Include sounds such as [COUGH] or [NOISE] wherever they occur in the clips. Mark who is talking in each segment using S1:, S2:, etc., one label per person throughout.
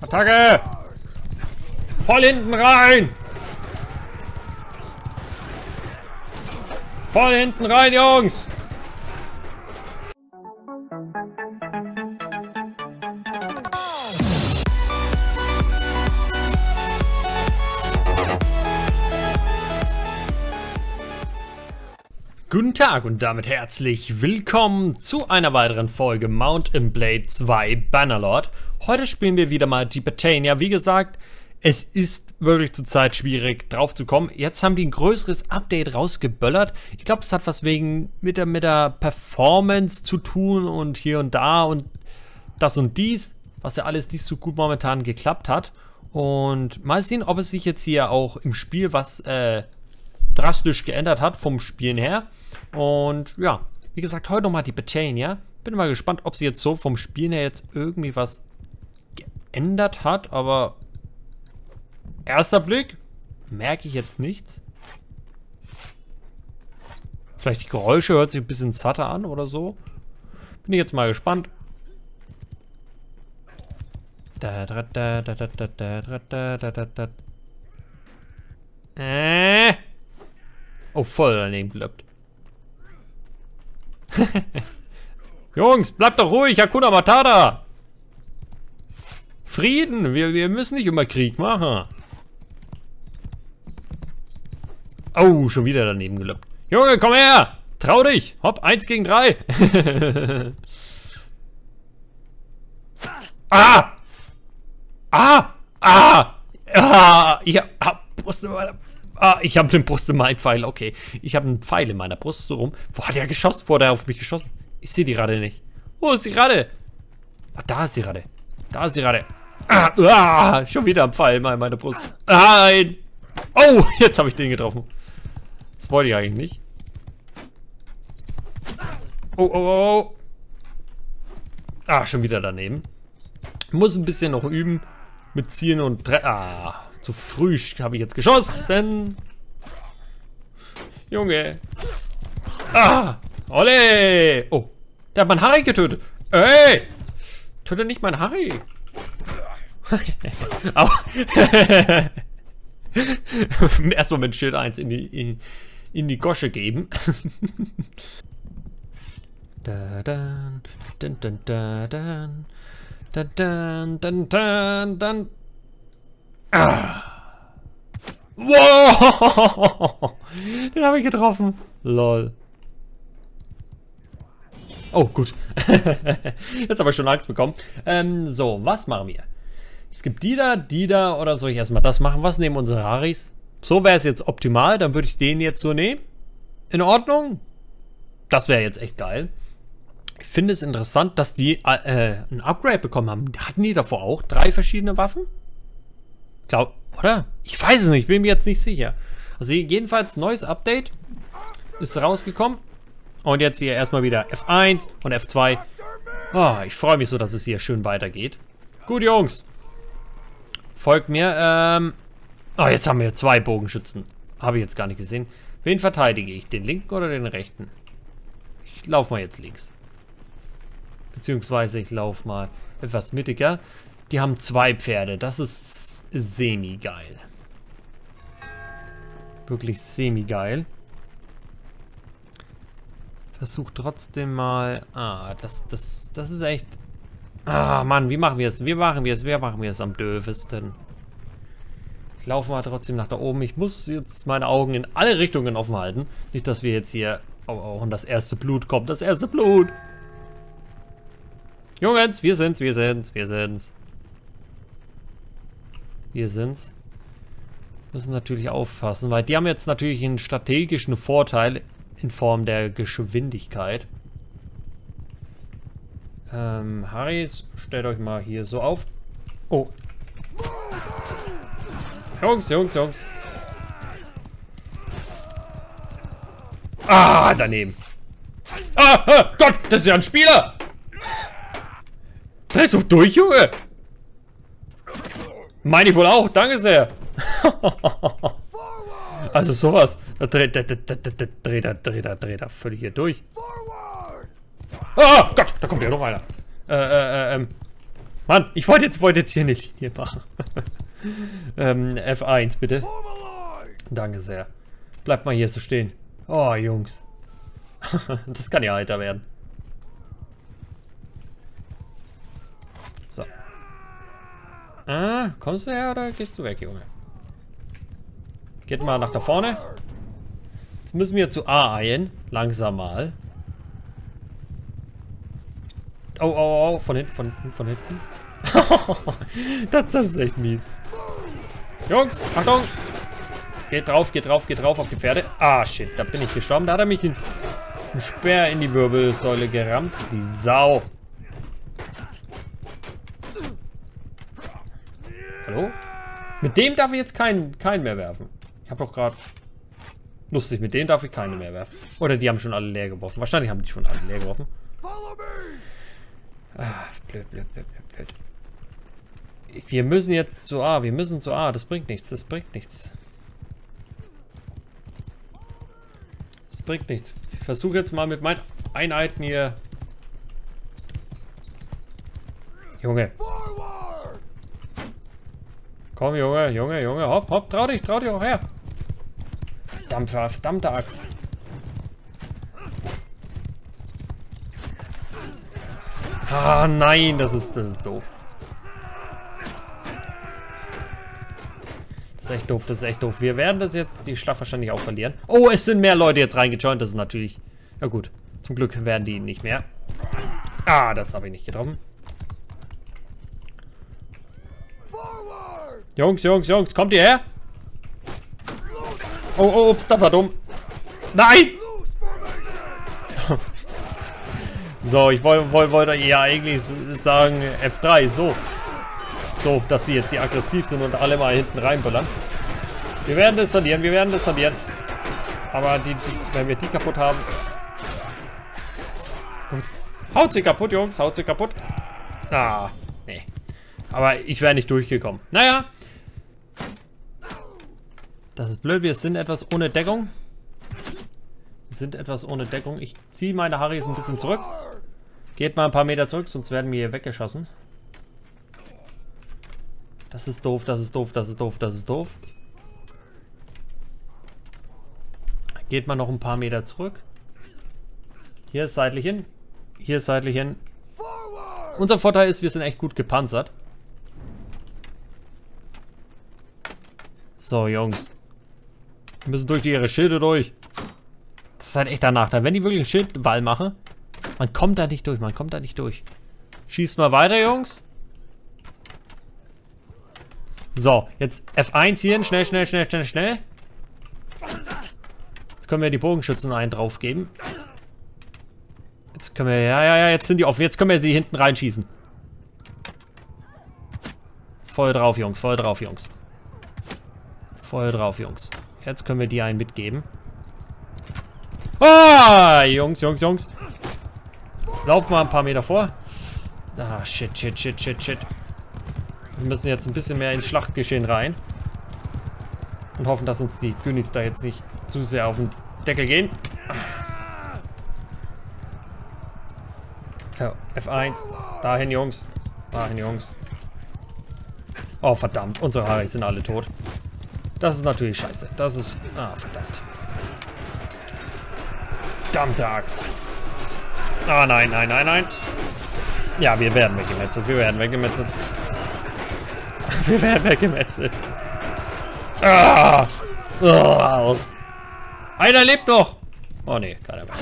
S1: Attacke! Voll hinten rein! Voll hinten rein, Jungs! Guten Tag und damit herzlich willkommen zu einer weiteren Folge Mount and Blade 2 Bannerlord. Heute spielen wir wieder mal die Batania. Wie gesagt, es ist wirklich zurzeit schwierig drauf zu kommen. Jetzt haben die ein größeres Update rausgeböllert. Ich glaube, es hat was wegen mit der, mit der Performance zu tun und hier und da und das und dies, was ja alles nicht so gut momentan geklappt hat. Und mal sehen, ob es sich jetzt hier auch im Spiel was äh, drastisch geändert hat vom Spielen her. Und ja, wie gesagt, heute nochmal die Batania. Bin mal gespannt, ob sie jetzt so vom Spielen her jetzt irgendwie was geändert hat, aber erster Blick merke ich jetzt nichts. Vielleicht die Geräusche hört sich ein bisschen satter an oder so. Bin ich jetzt mal gespannt. Äh. Oh, voll daneben gelöppt. Jungs, bleibt doch ruhig, Hakuna Matata. Frieden, wir, wir müssen nicht immer Krieg machen. Oh, schon wieder daneben gelöppt. Junge, komm her! Trau dich! Hopp, eins gegen drei. [LAUGHS] ah! Ah! Ah! Ah! Ich hab Brust. Ah, den Brust in meinem Pfeil. Okay. Ich habe einen Pfeil in meiner Brust so rum. Wo hat er geschossen? Wo hat er auf mich geschossen? Ich sehe die Ratte nicht. Wo ist die Ratte? Ah, da ist die Ratte. Da ist die Ratte. Ah, ah, schon wieder ein Pfeil in meiner Brust. Nein! Oh, jetzt habe ich den getroffen. Das wollte ich eigentlich nicht. Oh, oh, oh. oh. Ah, schon wieder daneben. Muss ein bisschen noch üben. Mit Zielen und... Tre ah, zu früh habe ich jetzt geschossen. Junge. Ah, Olle! Oh, der hat mein Harry getötet. Ey! Töte nicht mein Harry. Au. [LAUGHS] Erstmal mit Schild 1 in die, in, in die Gosche geben. [LAUGHS] da, dann, dann, dann, dann, dann, dann, dann, dann, dann. Ah. Wow! [LAUGHS] Den habe ich getroffen. Lol. Oh, gut. Jetzt habe ich schon Angst bekommen. Ähm, so, was machen wir? Es gibt die da, die da, oder soll ich erstmal das machen? Was nehmen unsere Haris? So wäre es jetzt optimal, dann würde ich den jetzt so nehmen. In Ordnung? Das wäre jetzt echt geil. Ich finde es interessant, dass die äh, ein Upgrade bekommen haben. Hatten die davor auch drei verschiedene Waffen? Glaub, oder? Ich weiß es nicht, bin mir jetzt nicht sicher. Also jedenfalls neues Update ist rausgekommen. Und jetzt hier erstmal wieder F1 und F2. Oh, ich freue mich so, dass es hier schön weitergeht. Gut, Jungs. Folgt mir. Ähm oh, jetzt haben wir zwei Bogenschützen. Habe ich jetzt gar nicht gesehen. Wen verteidige ich? Den linken oder den rechten? Ich laufe mal jetzt links. Beziehungsweise ich laufe mal etwas mittiger. Die haben zwei Pferde. Das ist semi-geil. Wirklich semi-geil. Versuch trotzdem mal... Ah, das, das, das ist echt... Ah, Mann, wie machen wir es? Wie machen wir es? Wer machen wir es am döfesten? Ich laufe mal trotzdem nach da oben. Ich muss jetzt meine Augen in alle Richtungen offen halten. Nicht, dass wir jetzt hier... Oh, oh, und das erste Blut kommt. Das erste Blut! Jungens, wir sind's, wir sind's, wir sind's. Wir sind's. Müssen natürlich aufpassen, weil die haben jetzt natürlich einen strategischen Vorteil in Form der Geschwindigkeit. Ähm, Harris, stellt euch mal hier so auf. Oh. Jungs, Jungs, Jungs. Ah, daneben. Ah, ah, Gott, das ist ja ein Spieler. Der ist doch durch, Junge. Meine ich wohl auch, danke sehr. [LAUGHS] Also sowas. Da dreht, da, dreht er, dreht er, dreht er völlig hier durch. Oh Gott, da kommt ja noch einer. Äh, äh, äh, ähm. Mann, ich wollte jetzt, wollte jetzt hier nicht hier machen. [LAUGHS] ähm, F1, bitte. Danke sehr. Bleibt mal hier so stehen. Oh, Jungs. [LAUGHS] das kann ja alter werden. So. Ah, kommst du her oder gehst du weg, Junge? Geht mal nach da vorne. Jetzt müssen wir zu A eilen. Langsam mal. Oh, oh, oh, von hinten, von hinten, von hinten. [LAUGHS] das, das ist echt mies. Jungs, Achtung! Geht drauf, geht drauf, geht drauf auf die Pferde. Ah, shit, da bin ich gestorben. Da hat er mich einen, einen Speer in die Wirbelsäule gerammt. Die Sau. Hallo? Mit dem darf ich jetzt keinen, keinen mehr werfen. Ich habe doch gerade... Lustig, mit denen darf ich keine mehr werfen. Oder die haben schon alle leer geworfen. Wahrscheinlich haben die schon alle leer geworfen. Ah, blöd, blöd, blöd, blöd, blöd. Wir müssen jetzt zu A. Wir müssen zu A. Das bringt nichts. Das bringt nichts. Das bringt nichts. Ich versuche jetzt mal mit meinen Einheiten hier... Junge. Komm, Junge, Junge, Junge. Hopp, hopp. Trau dich, trau dich auch her. Dampfer, verdammte Axt. Ah, nein, das ist, das ist doof. Das ist echt doof, das ist echt doof. Wir werden das jetzt, die Schlacht wahrscheinlich auch verlieren. Oh, es sind mehr Leute jetzt reingejoint, das ist natürlich... Ja gut, zum Glück werden die nicht mehr. Ah, das habe ich nicht getroffen. Jungs, Jungs, Jungs, kommt ihr her? Oh, oh, ups, das war dumm. Nein! So, ich wollte woll, wollte ja eigentlich sagen F3, so. So, dass die jetzt hier aggressiv sind und alle mal hinten reinböllern. Wir werden das verlieren, wir werden das verlieren. Aber die, die, wenn wir die kaputt haben... Gut. Haut sie kaputt, Jungs, haut sie kaputt. Ah, nee. Aber ich wäre nicht durchgekommen. Naja. Das ist blöd, wir sind etwas ohne Deckung. Wir sind etwas ohne Deckung. Ich ziehe meine Harrys ein bisschen zurück. Geht mal ein paar Meter zurück, sonst werden wir hier weggeschossen. Das ist doof, das ist doof, das ist doof, das ist doof. Geht mal noch ein paar Meter zurück. Hier ist seitlich hin. Hier ist seitlich hin. Unser Vorteil ist, wir sind echt gut gepanzert. So, Jungs. Wir müssen durch ihre Schilde durch. Das ist halt echt der Nachteil. Wenn die wirklich einen Schildwall machen, man kommt da nicht durch, man kommt da nicht durch. Schießt mal weiter, Jungs. So, jetzt F1 hier, schnell, schnell, schnell, schnell, schnell. Jetzt können wir die Bogenschützen einen drauf geben. Jetzt können wir, ja, ja, ja, jetzt sind die offen. Jetzt können wir sie hinten reinschießen. Voll drauf, Jungs, voll drauf, Jungs. Voll drauf, Jungs. Jetzt können wir die einen mitgeben. Ah, Jungs, Jungs, Jungs. Lauf mal ein paar Meter vor. Ah, shit, shit, shit, shit, shit. Wir müssen jetzt ein bisschen mehr ins Schlachtgeschehen rein. Und hoffen, dass uns die Goonies da jetzt nicht zu sehr auf den Deckel gehen. So, F1. Dahin, Jungs. Dahin, Jungs. Oh, verdammt. Unsere Haare sind alle tot. Das ist natürlich scheiße. Das ist... Ah, verdammt. Verdammte Axt. Ah, nein, nein, nein, nein. Ja, wir werden weggemetzelt. Wir werden weggemetzelt. [LAUGHS] Wir werden weggemetzelt. Ah! Oh. Einer lebt noch! Oh ne, keiner mehr.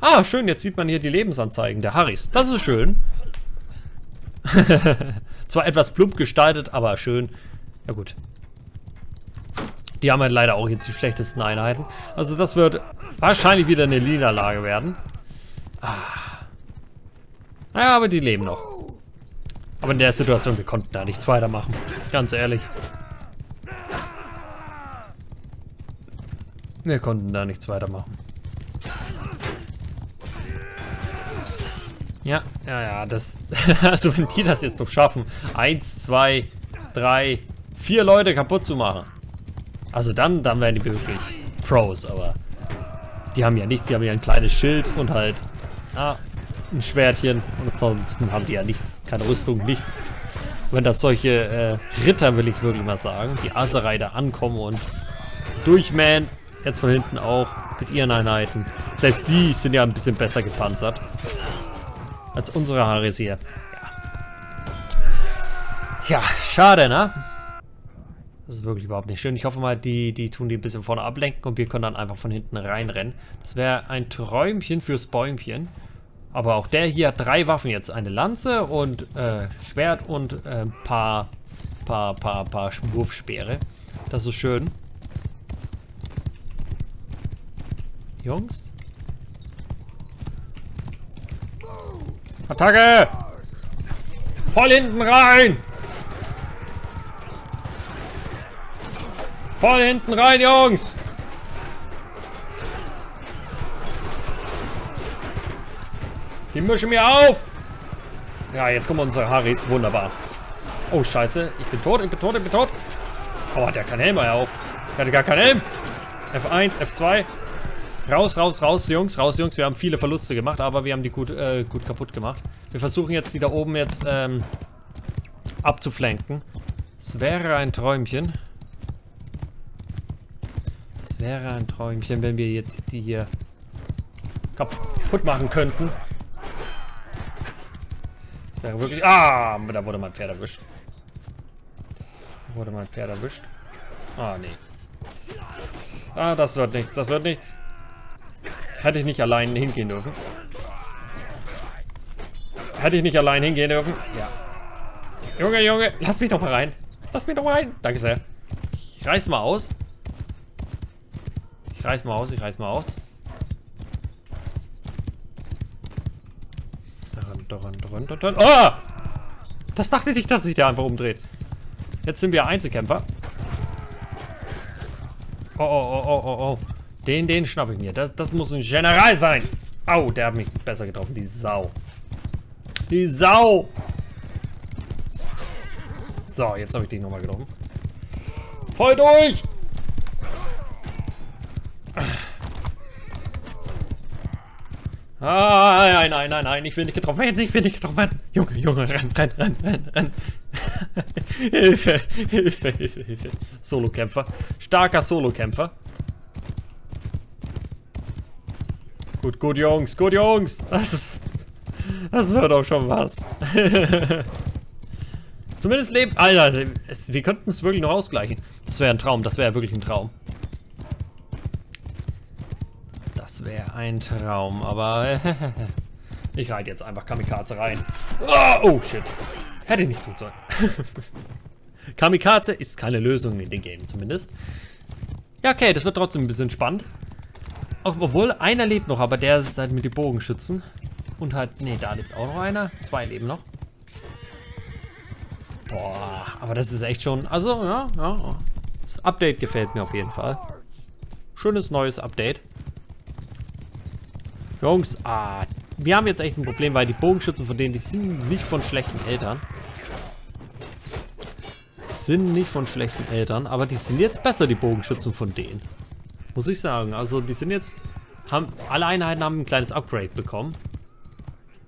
S1: Ah, schön, jetzt sieht man hier die Lebensanzeigen der Harrys. Das ist schön. [LAUGHS] Zwar etwas plump gestaltet, aber schön. Ja gut. Die haben halt leider auch jetzt die schlechtesten Einheiten. Also das wird wahrscheinlich wieder eine Niederlage werden. Ah. Naja, aber die leben noch. Aber in der Situation, wir konnten da nichts weitermachen. Ganz ehrlich. Wir konnten da nichts weitermachen. Ja, ja, ja, das... [LAUGHS] also wenn die das jetzt noch schaffen, eins, zwei, drei, vier Leute kaputt zu machen. Also dann, dann werden die wirklich Pros, aber... Die haben ja nichts, die haben ja ein kleines Schild und halt Ah, ein Schwertchen. Und ansonsten haben die ja nichts. Keine Rüstung, nichts. Wenn das solche äh, Ritter, will ich wirklich mal sagen, die Aserei da ankommen und durchmähen. Jetzt von hinten auch mit ihren Einheiten. Selbst die sind ja ein bisschen besser gepanzert. Als unsere Haris hier. Ja. ja, schade, ne? Das ist wirklich überhaupt nicht schön. Ich hoffe mal, die, die tun die ein bisschen vorne ablenken und wir können dann einfach von hinten reinrennen. Das wäre ein Träumchen fürs Bäumchen. Aber auch der hier hat drei Waffen jetzt. Eine Lanze und äh, Schwert und ein äh, paar, paar, paar, paar Wurfspeere. Das ist schön. Jungs? Attacke! Voll hinten rein! Voll hinten rein, Jungs! Die mischen mir auf! Ja, jetzt kommen unsere Haris. Wunderbar. Oh, scheiße. Ich bin tot, ich bin tot, ich bin tot. Oh, hat ja keinen Helm mehr auf. Ich hatte gar keinen Helm. F1, F2. Raus, raus, raus, Jungs, raus, Jungs. Wir haben viele Verluste gemacht, aber wir haben die gut, äh, gut kaputt gemacht. Wir versuchen jetzt, die da oben jetzt ähm, abzuflanken. Es wäre ein Träumchen. Wäre ein Träumchen, wenn wir jetzt die hier kaputt machen könnten. Das wäre wirklich... Ah, da wurde mein Pferd erwischt. Da wurde mein Pferd erwischt. Ah, nee. Ah, das wird nichts, das wird nichts. Hätte ich nicht allein hingehen dürfen. Hätte ich nicht allein hingehen dürfen. Ja. Junge, Junge, lass mich doch mal rein. Lass mich doch mal rein. Danke sehr. Ich reiß mal aus. Ich reiß mal aus, ich reiß mal aus. Oh! Das dachte ich, dass sich der einfach umdreht. Jetzt sind wir Einzelkämpfer. Oh, oh, oh, oh, oh, oh. Den, den schnappe ich mir. Das, das muss ein General sein. Au, der hat mich besser getroffen. Die Sau. Die Sau. So, jetzt habe ich den nochmal getroffen. Voll durch. Ah, nein, nein, nein, nein, ich will nicht getroffen werden, ich will nicht getroffen werden. Junge, Junge, renn, renn, renn, renn, renn. [LAUGHS] Hilfe, Hilfe, Hilfe, Hilfe. Solo-Kämpfer. Starker Solo-Kämpfer. Gut, gut, Jungs, gut, Jungs. Das ist... Das wird auch schon was. [LAUGHS] Zumindest leben... Alter, es, wir könnten es wirklich noch ausgleichen. Das wäre ein Traum, das wäre wirklich ein Traum. Das wäre ein Traum, aber... [LAUGHS] ich reite jetzt einfach Kamikaze rein. Oh, oh shit. Hätte nicht tun sollen. [LAUGHS] Kamikaze ist keine Lösung in den Game zumindest. Ja, okay, das wird trotzdem ein bisschen spannend. Obwohl, einer lebt noch, aber der ist halt mit den Bogenschützen. Und halt, nee, da lebt auch noch einer. Zwei leben noch. Boah, aber das ist echt schon, also, ja, ja. Das Update gefällt mir auf jeden Fall. Schönes neues Update. Jungs, ah, wir haben jetzt echt ein Problem, weil die Bogenschützen von denen, die sind nicht von schlechten Eltern. Sind nicht von schlechten Eltern, aber die sind jetzt besser, die Bogenschützen von denen. Muss ich sagen. Also die sind jetzt... haben Alle Einheiten haben ein kleines Upgrade bekommen.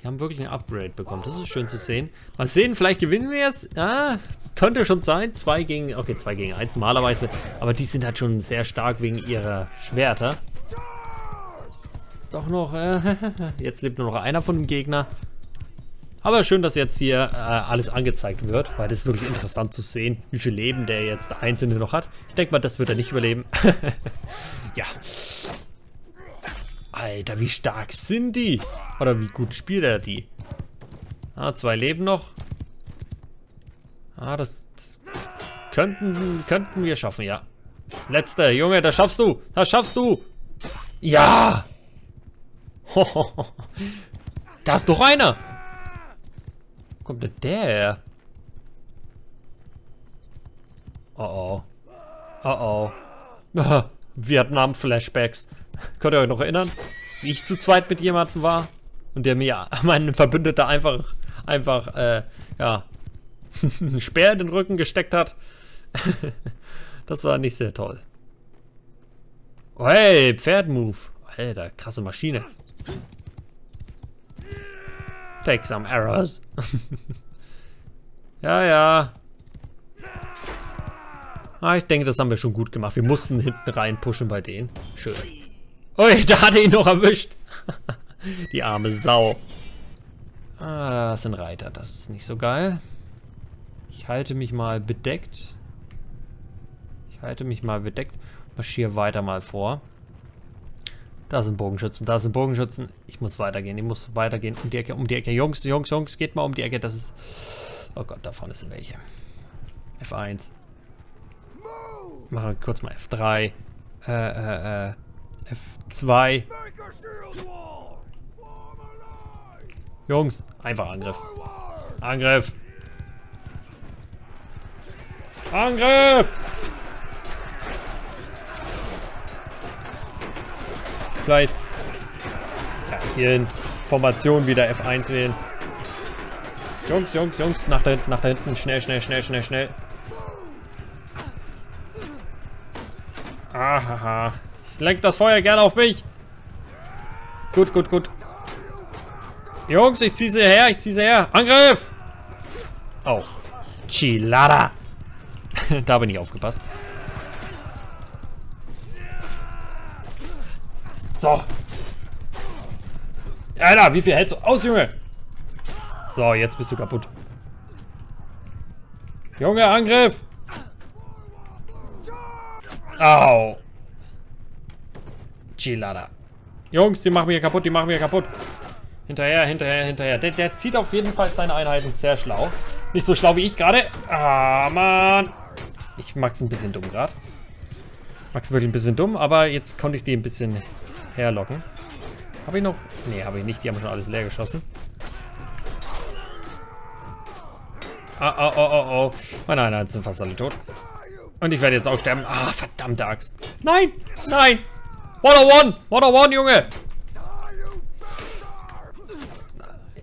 S1: Die haben wirklich ein Upgrade bekommen. Das ist schön zu sehen. Mal sehen, vielleicht gewinnen wir jetzt. Ja, könnte schon sein. Zwei gegen... Okay, zwei gegen eins normalerweise. Aber die sind halt schon sehr stark wegen ihrer Schwerter. Doch noch... Äh, [LAUGHS] jetzt lebt nur noch einer von dem Gegner. Aber schön, dass jetzt hier äh, alles angezeigt wird, weil das ist wirklich interessant zu sehen, wie viel Leben der jetzt Einzelne noch hat. Ich denke mal, das wird er nicht überleben. [LAUGHS] ja. Alter, wie stark sind die? Oder wie gut spielt er die? Ah, zwei leben noch. Ah, das, das könnten, könnten wir schaffen, ja. Letzter, Junge, das schaffst du. Das schaffst du. Ja. [LAUGHS] da ist doch einer kommt denn der her? Oh oh. Oh oh. [LAUGHS] Vietnam-Flashbacks. Könnt ihr euch noch erinnern? Wie ich zu zweit mit jemandem war? Und der mir, [LAUGHS] meinen Verbündeter einfach, einfach, äh, ja, einen Speer in den Rücken gesteckt hat. das war nicht sehr toll. Oh, hey, Pferdmove. Alter, krasse Maschine. Take some errors. [LAUGHS] Ja, ja. Ah, ich denke, das haben wir schon gut gemacht. Wir mussten hinten rein pushen bei denen. Schön. Ui, [LAUGHS] da hat er ihn noch erwischt. [LAUGHS] Die arme Sau. Ah, da ist ein Reiter. Das ist nicht so geil. Ich halte mich mal bedeckt. Ich halte mich mal bedeckt. Marschiere weiter mal vor. Da sind Bogenschützen, da sind Bogenschützen. Ich muss weitergehen, ich muss weitergehen. Um die Ecke, um die Ecke. Jungs, Jungs, Jungs, geht mal um die Ecke. Das ist... Oh Gott, da vorne sind welche. F1. Machen wir kurz mal F3. Äh, äh, äh. F2. Jungs, einfach Angriff. Angriff. Angriff! Vielleicht. Ja, hier in Formation wieder F1 wählen. Jungs, Jungs, Jungs, nach da hinten, nach da hinten. Schnell, schnell, schnell, schnell, schnell. Ahaha. Ich lenke das Feuer gerne auf mich. Gut, gut, gut. Jungs, ich ziehe sie her, ich ziehe sie her. Angriff! Oh. Chilada. [LAUGHS] da bin ich aufgepasst. So. Alter, wie viel hältst du aus, Junge? So, jetzt bist du kaputt. Junge, Angriff! Au! Chilada. Jungs, die machen wir kaputt, die machen wir kaputt. Hinterher, hinterher, hinterher. Der, der zieht auf jeden Fall seine Einheiten sehr schlau. Nicht so schlau wie ich gerade. Ah, Mann. Ich mag's ein bisschen dumm gerade. Mag's wirklich ein bisschen dumm, aber jetzt konnte ich die ein bisschen herlocken. Habe ich noch? Ne, habe ich nicht. Die haben schon alles leer geschossen. Oh, oh, oh, oh, oh. Meine Einheiten sind fast alle tot. Und ich werde jetzt auch sterben. Ah, verdammte Axt. Nein, nein. One on one, one on one, Junge.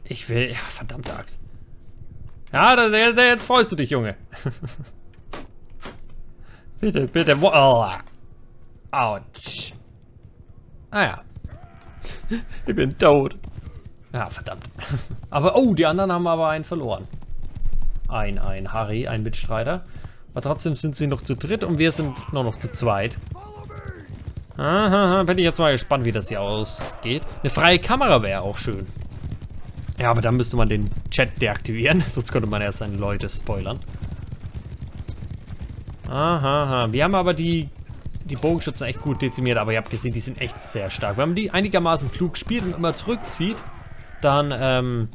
S1: Ich will, ja, verdammte Axt. Ja, das, jetzt freust du dich, Junge. [LAUGHS] bitte, bitte. Oh. Autsch. Ah ja. [LAUGHS] Ich bin tot. Ja, verdammt. [LAUGHS] Aber, oh, die anderen haben aber einen verloren. Ein, ein Harry, ein Mitstreiter. Aber trotzdem sind sie noch zu dritt und wir sind nur noch zu zweit. Aha, bin ich jetzt mal gespannt, wie das hier ausgeht. Eine freie Kamera wäre auch schön. Ja, aber dann müsste man den Chat deaktivieren, [LAUGHS] sonst könnte man erst seine Leute spoilern. Aha, aha. Wir haben aber die die Bogenschützen echt gut dezimiert, aber ihr habt gesehen, die sind echt sehr stark. Wenn man die einigermaßen klug spielt und immer zurückzieht, dann ähm,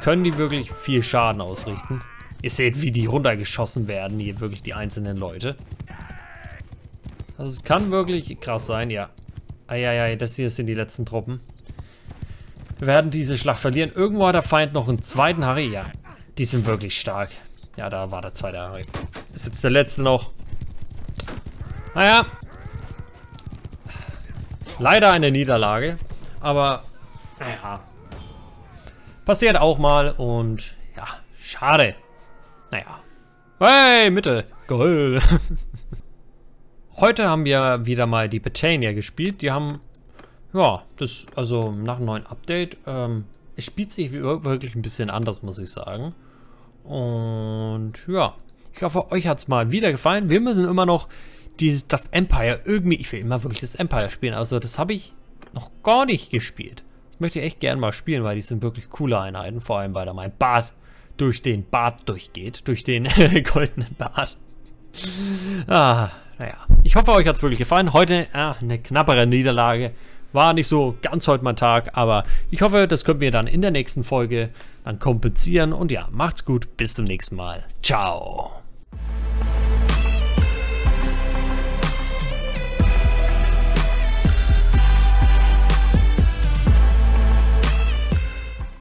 S1: können die wirklich viel Schaden ausrichten. Ihr seht, wie die runtergeschossen werden, hier wirklich die einzelnen Leute. Also es kann wirklich krass sein, ja. Eieiei, das hier sind die letzten Truppen. Wir werden diese Schlacht verlieren. Irgendwo hat der Feind noch einen zweiten Harry. Ja, die sind wirklich stark. Ja, da war der zweite Harry. Das ist jetzt der letzte noch. Naja. Leider eine Niederlage. Aber, naja. Passiert auch mal und ja, schade. Naja. Hey, Mitte. Geil. [LAUGHS] Heute haben wir wieder mal die Britannia gespielt. Die haben, ja, das, also nach einem neuen Update, ähm, es spielt sich wirklich ein bisschen anders, muss ich sagen. Und ja, ich hoffe, euch hat es mal wieder gefallen. Wir müssen immer noch dieses, das Empire irgendwie, ich will immer wirklich das Empire spielen, also das habe ich noch gar nicht gespielt. Das möchte ich echt gerne mal spielen, weil die sind wirklich coole Einheiten, vor allem weil da mein Bart durch den Bart durchgeht, durch den [LAUGHS] goldenen Bart. Ah, naja. Ich hoffe, euch hat es wirklich gefallen. Heute ah, eine knappere Niederlage. War nicht so ganz heute mein Tag, aber ich hoffe, das können wir dann in der nächsten Folge dann kompensieren. Und ja, macht's gut, bis zum nächsten Mal. Ciao.